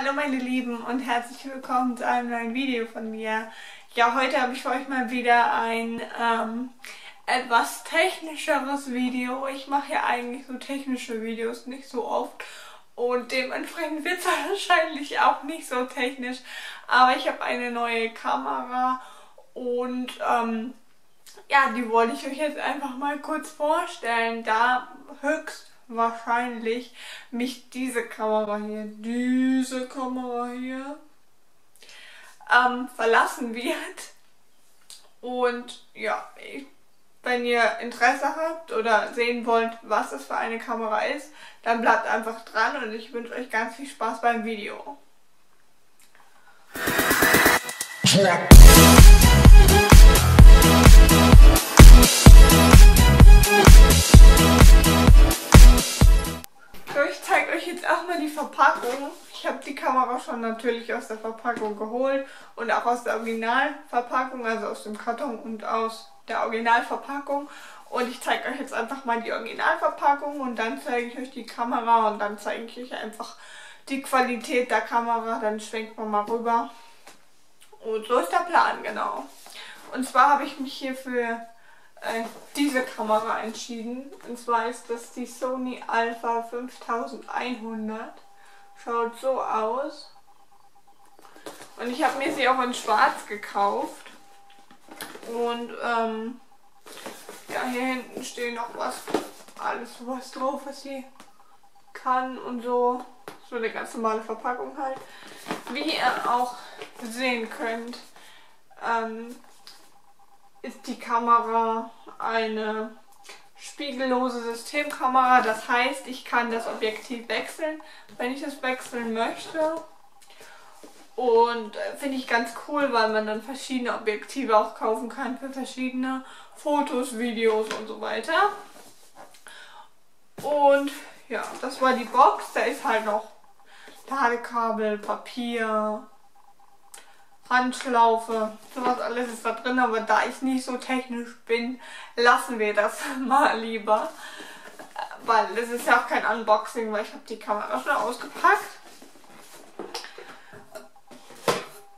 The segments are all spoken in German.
Hallo meine Lieben und herzlich willkommen zu einem neuen Video von mir. Ja, heute habe ich für euch mal wieder ein ähm, etwas technischeres Video. Ich mache ja eigentlich so technische Videos nicht so oft und dementsprechend wird es wahrscheinlich auch nicht so technisch. Aber ich habe eine neue Kamera und ähm, ja, die wollte ich euch jetzt einfach mal kurz vorstellen, da höchst wahrscheinlich mich diese Kamera hier, diese Kamera hier, ähm, verlassen wird. Und ja, wenn ihr Interesse habt oder sehen wollt, was das für eine Kamera ist, dann bleibt einfach dran und ich wünsche euch ganz viel Spaß beim Video. Ja. Ich habe die Kamera schon natürlich aus der Verpackung geholt und auch aus der Originalverpackung, also aus dem Karton und aus der Originalverpackung. Und ich zeige euch jetzt einfach mal die Originalverpackung und dann zeige ich euch die Kamera und dann zeige ich euch einfach die Qualität der Kamera. Dann schwenkt man mal rüber. Und so ist der Plan, genau. Und zwar habe ich mich hier für äh, diese Kamera entschieden. Und zwar ist das die Sony Alpha 5100. Schaut so aus. Und ich habe mir sie auch in schwarz gekauft. Und ähm, ja, hier hinten steht noch was, alles was drauf, was sie kann und so. So eine ganz normale Verpackung halt. Wie ihr auch sehen könnt, ähm, ist die Kamera eine spiegellose Systemkamera. Das heißt, ich kann das Objektiv wechseln, wenn ich das wechseln möchte. Und äh, finde ich ganz cool, weil man dann verschiedene Objektive auch kaufen kann für verschiedene Fotos, Videos und so weiter. Und ja, das war die Box. Da ist halt noch Ladekabel, Papier, Handschlaufe, sowas alles ist da drin, aber da ich nicht so technisch bin, lassen wir das mal lieber. Weil es ist ja auch kein Unboxing, weil ich habe die Kamera schon ausgepackt.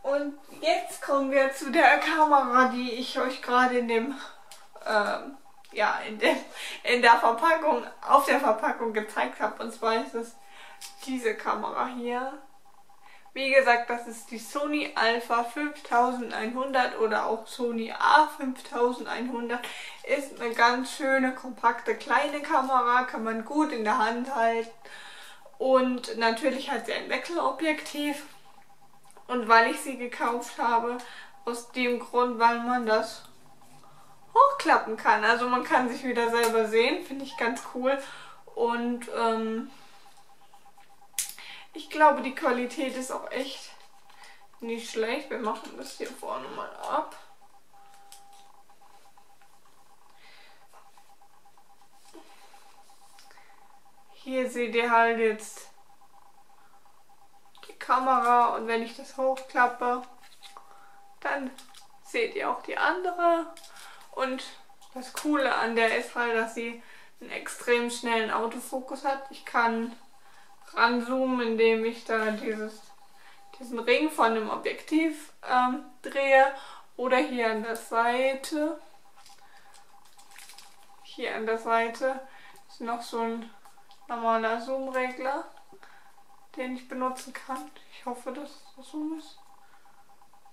Und jetzt kommen wir zu der Kamera, die ich euch gerade in dem, ähm, ja, in, dem, in der Verpackung, auf der Verpackung gezeigt habe. Und zwar ist es diese Kamera hier. Wie gesagt, das ist die Sony Alpha 5100 oder auch Sony A5100. Ist eine ganz schöne, kompakte, kleine Kamera, kann man gut in der Hand halten. Und natürlich hat sie ein Wechselobjektiv. Und weil ich sie gekauft habe, aus dem Grund, weil man das hochklappen kann. Also man kann sich wieder selber sehen, finde ich ganz cool. Und ähm, ich glaube, die Qualität ist auch echt nicht schlecht. Wir machen das hier vorne mal ab. Hier seht ihr halt jetzt die Kamera und wenn ich das hochklappe, dann seht ihr auch die andere. Und das Coole an der ist halt, dass sie einen extrem schnellen Autofokus hat. Ich kann ranzoomen, indem ich da dieses, diesen Ring von dem Objektiv ähm, drehe oder hier an der Seite. Hier an der Seite ist noch so ein normaler Zoom-Regler, den ich benutzen kann. Ich hoffe, dass das Zoom ist.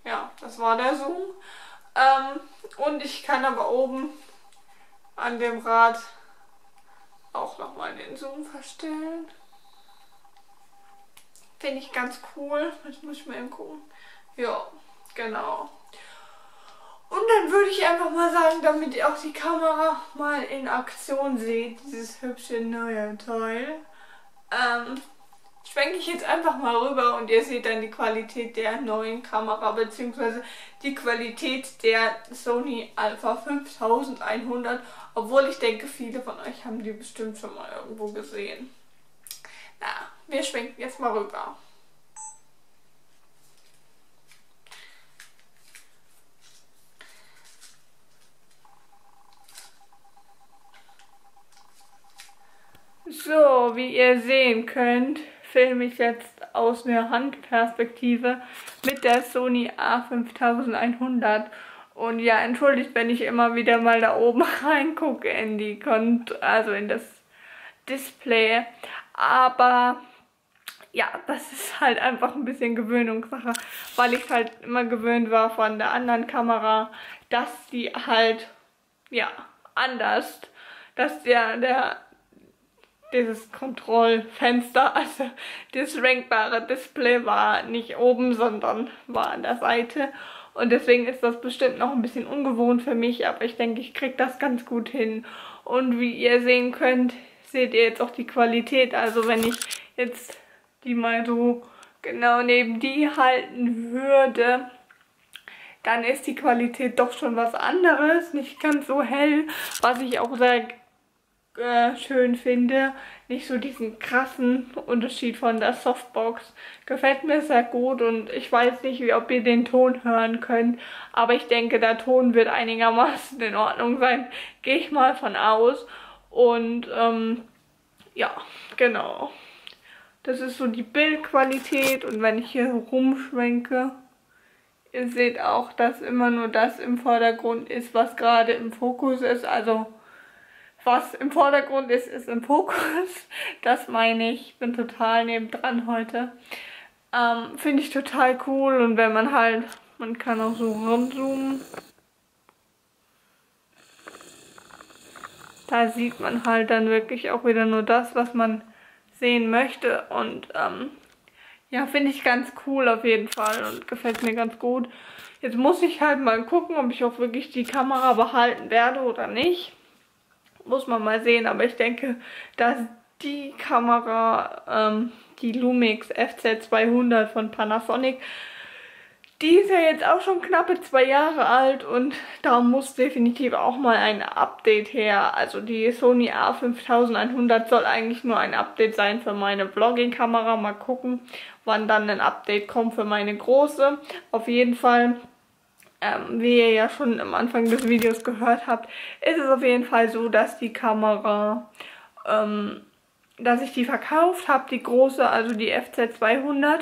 Ja, das war der Zoom. Ähm, und ich kann aber oben an dem Rad auch nochmal den Zoom verstellen. Finde ich ganz cool. Jetzt muss ich mal eben gucken. Ja, genau. Und dann würde ich einfach mal sagen, damit ihr auch die Kamera mal in Aktion seht, dieses hübsche neue Teil, ähm, schwenke ich jetzt einfach mal rüber und ihr seht dann die Qualität der neuen Kamera bzw. die Qualität der Sony Alpha 5100, obwohl ich denke, viele von euch haben die bestimmt schon mal irgendwo gesehen. Na, wir schwenken jetzt mal rüber. So, wie ihr sehen könnt, filme ich jetzt aus der Handperspektive mit der Sony A5100. Und ja, entschuldigt, wenn ich immer wieder mal da oben reingucke in die Kont also in das Display. Aber ja, das ist halt einfach ein bisschen Gewöhnungssache, weil ich halt immer gewöhnt war von der anderen Kamera, dass die halt, ja, anders, dass der, der, dieses Kontrollfenster, also das rankbare Display war nicht oben, sondern war an der Seite. Und deswegen ist das bestimmt noch ein bisschen ungewohnt für mich, aber ich denke, ich kriege das ganz gut hin. Und wie ihr sehen könnt, seht ihr jetzt auch die Qualität. Also wenn ich jetzt die mal so genau neben die halten würde, dann ist die Qualität doch schon was anderes. Nicht ganz so hell, was ich auch sehr äh, schön finde. Nicht so diesen krassen Unterschied von der Softbox. Gefällt mir sehr gut und ich weiß nicht, wie, ob ihr den Ton hören könnt. Aber ich denke, der Ton wird einigermaßen in Ordnung sein. Gehe ich mal von aus. Und ähm, ja, genau. Das ist so die Bildqualität und wenn ich hier rumschwenke, ihr seht auch, dass immer nur das im Vordergrund ist, was gerade im Fokus ist. Also was im Vordergrund ist, ist im Fokus. Das meine ich. Ich bin total nebendran heute. Ähm, Finde ich total cool und wenn man halt, man kann auch so ranzoomen. Da sieht man halt dann wirklich auch wieder nur das, was man sehen möchte. Und ähm, ja, finde ich ganz cool auf jeden Fall und gefällt mir ganz gut. Jetzt muss ich halt mal gucken, ob ich auch wirklich die Kamera behalten werde oder nicht. Muss man mal sehen, aber ich denke, dass die Kamera, ähm, die Lumix FZ200 von Panasonic, die ist ja jetzt auch schon knappe zwei Jahre alt und da muss definitiv auch mal ein Update her. Also die Sony A5100 soll eigentlich nur ein Update sein für meine Vlogging-Kamera. Mal gucken, wann dann ein Update kommt für meine große. Auf jeden Fall, ähm, wie ihr ja schon am Anfang des Videos gehört habt, ist es auf jeden Fall so, dass die Kamera, ähm, dass ich die verkauft habe, die große, also die FZ200.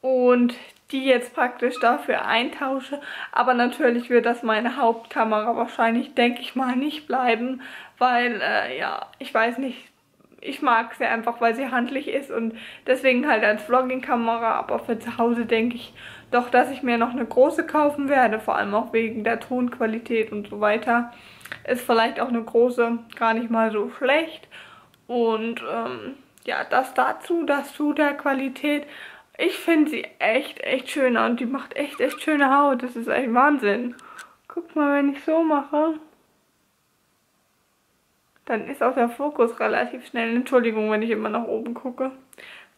Und die jetzt praktisch dafür eintausche. Aber natürlich wird das meine Hauptkamera wahrscheinlich, denke ich mal, nicht bleiben, weil, äh, ja, ich weiß nicht, ich mag sie einfach, weil sie handlich ist und deswegen halt als Vlogging-Kamera, aber für zu Hause denke ich doch, dass ich mir noch eine große kaufen werde, vor allem auch wegen der Tonqualität und so weiter. Ist vielleicht auch eine große gar nicht mal so schlecht und ähm, ja, das dazu, das zu der Qualität. Ich finde sie echt, echt schön und die macht echt, echt schöne Haut. Das ist echt Wahnsinn. Guck mal, wenn ich so mache, dann ist auch der Fokus relativ schnell. Entschuldigung, wenn ich immer nach oben gucke.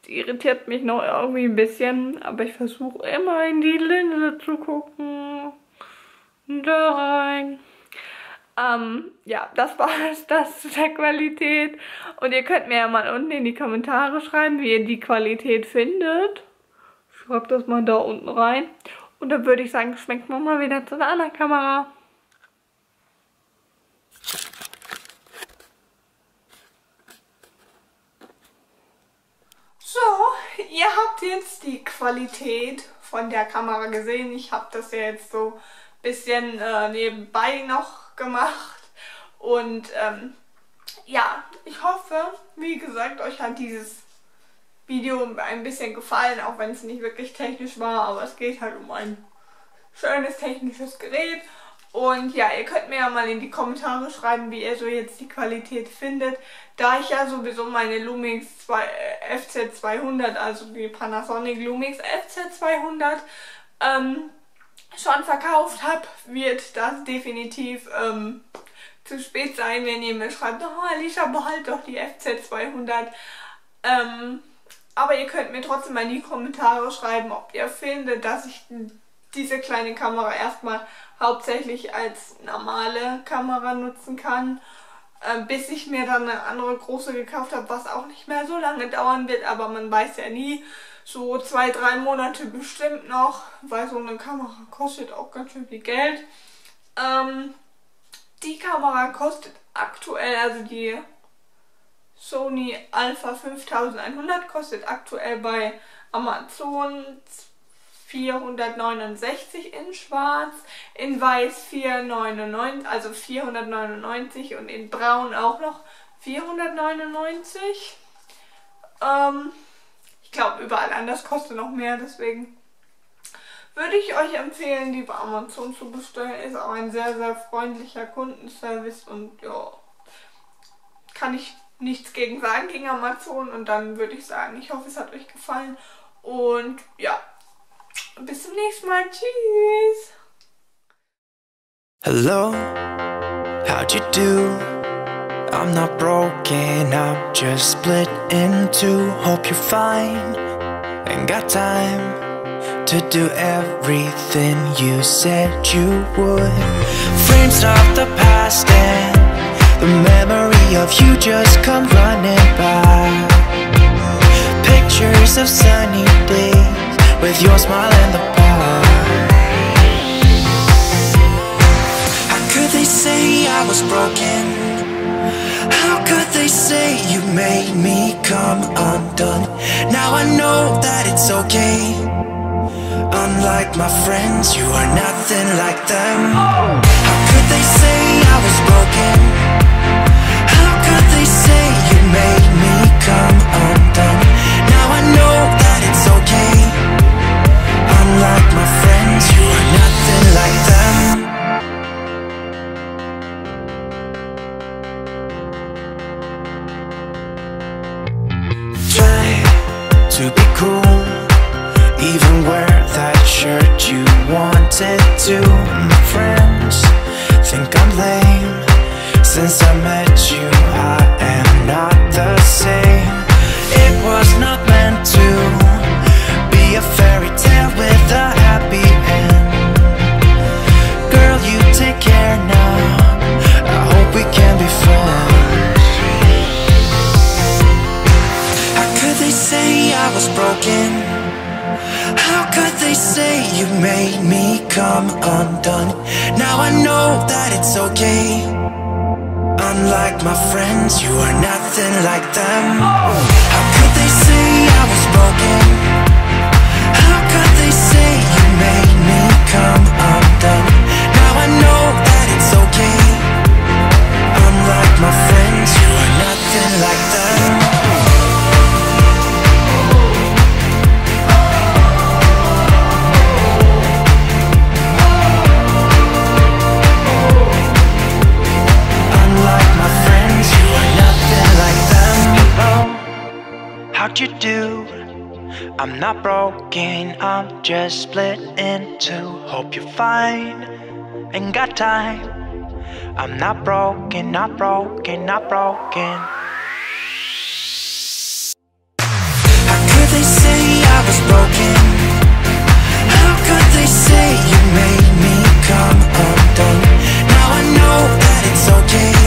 Sie irritiert mich noch irgendwie ein bisschen, aber ich versuche immer in die Linse zu gucken. Da rein. Ähm, ja, das war das zu der Qualität. Und ihr könnt mir ja mal unten in die Kommentare schreiben, wie ihr die Qualität findet schreibt das mal da unten rein. Und dann würde ich sagen, schwenken wir mal wieder zu der anderen Kamera. So, ihr habt jetzt die Qualität von der Kamera gesehen. Ich habe das ja jetzt so ein bisschen äh, nebenbei noch gemacht. Und ähm, ja, ich hoffe, wie gesagt, euch hat dieses Video ein bisschen gefallen, auch wenn es nicht wirklich technisch war, aber es geht halt um ein schönes technisches Gerät. Und ja, ihr könnt mir ja mal in die Kommentare schreiben, wie ihr so jetzt die Qualität findet. Da ich ja sowieso meine Lumix äh, FZ200, also die Panasonic Lumix FZ200, ähm, schon verkauft habe, wird das definitiv ähm, zu spät sein, wenn ihr mir schreibt, oh Alicia, behalt doch die FZ200. Ähm, aber ihr könnt mir trotzdem mal in die Kommentare schreiben, ob ihr findet, dass ich diese kleine Kamera erstmal hauptsächlich als normale Kamera nutzen kann, äh, bis ich mir dann eine andere große gekauft habe, was auch nicht mehr so lange dauern wird, aber man weiß ja nie, so zwei, drei Monate bestimmt noch, weil so eine Kamera kostet auch ganz schön viel Geld. Ähm, die Kamera kostet aktuell, also die Sony Alpha 5100 kostet aktuell bei Amazon 469 in schwarz, in weiß 499, also 499 und in braun auch noch 499. Ähm, ich glaube überall anders kostet noch mehr, deswegen würde ich euch empfehlen, die bei Amazon zu bestellen. Ist auch ein sehr, sehr freundlicher Kundenservice und ja, kann ich nichts gegen sagen gegen Amazon. Und dann würde ich sagen, ich hoffe, es hat euch gefallen. Und ja, bis zum nächsten Mal. Tschüss. Hello, how'd you do? I'm not broken, I'm just split in two. Hope you're fine and got time to do everything you said you would. Frames of the past and the memory of you just come running by. Pictures of sunny days with your smile in the bar. How could they say I was broken? How could they say you made me come undone? Now I know that it's okay. Unlike my friends, you are nothing like them. How could they say I was broken? Say you made me come undone? Now I know that it's okay. My friends, nothing like them. Try to be cool, even wear that shirt you wanted to. My friends think I'm lame. Since I met come undone? Now I know that it's okay. Unlike my friends, you are nothing like them. How could they say I was broken? I'm not broken, I'm just split in two. Hope you're fine, ain't got time. I'm not broken, not broken, not broken. How could they say I was broken? How could they say you made me come undone? Now I know that it's okay.